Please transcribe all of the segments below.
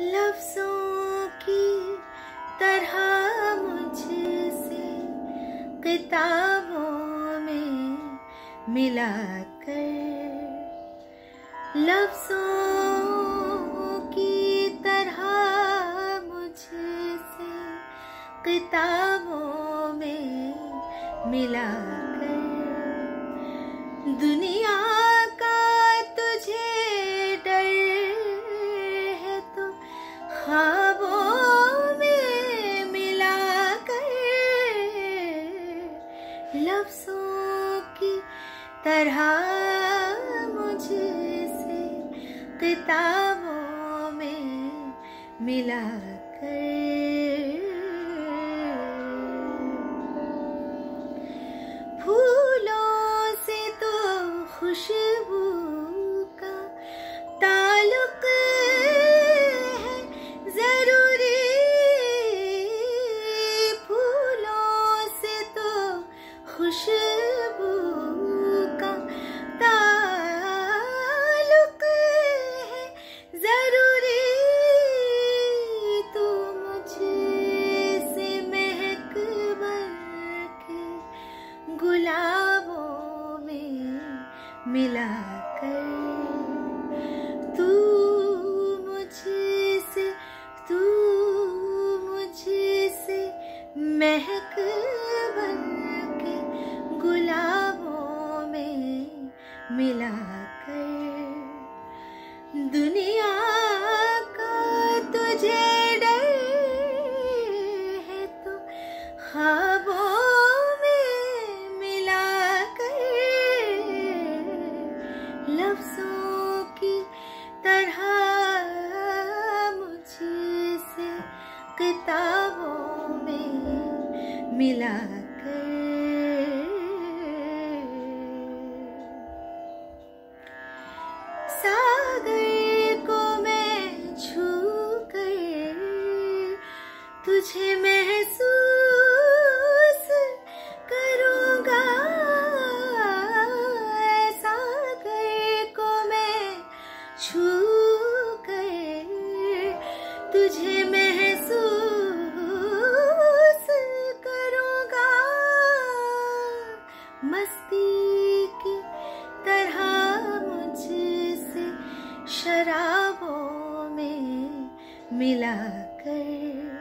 लफ्जों की तरह मुझसे किताबों में मिला कर लफ्जों की तरह मुझसे किताबों में मिला कर दुनिया तरह मुझसे किताबों में मिला कर मिला कर। तू मुझसे तू मुझसे महक बन के गुलाबों में मिला में मिला तुझे महसूस करूँगा। ऐसा कर को मैं छू कर तुझे मस्ती की तरह मुझसे शराबों में मिला कर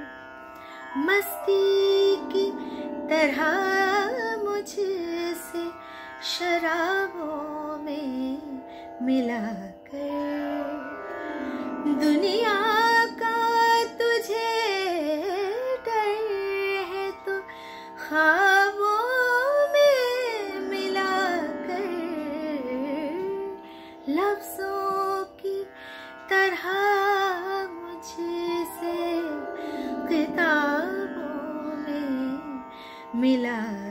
मस्ती की तरह मुझसे शराबों में मिला कर दुनिया Me love.